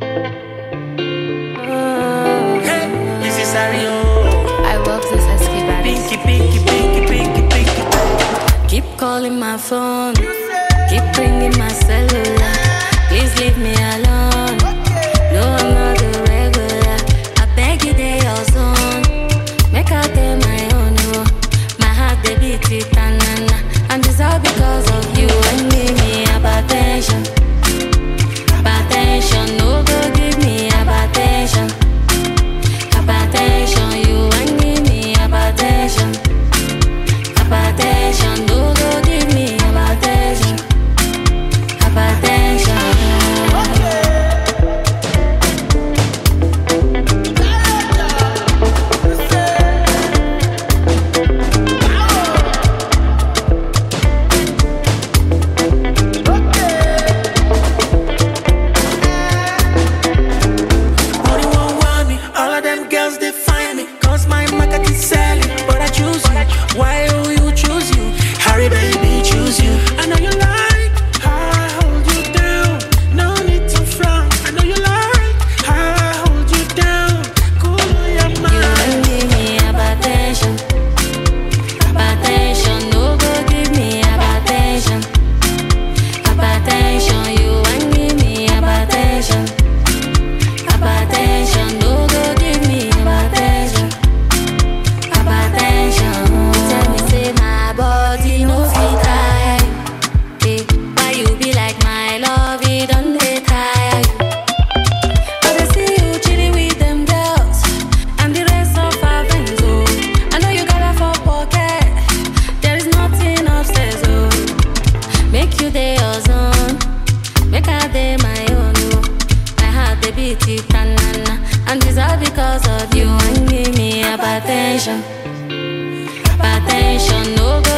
I this Pinky, pinky, pinky, pinky, pinky. Keep calling my phone. Keep bringing my cellular. Please leave me alone. attention, attention, no good.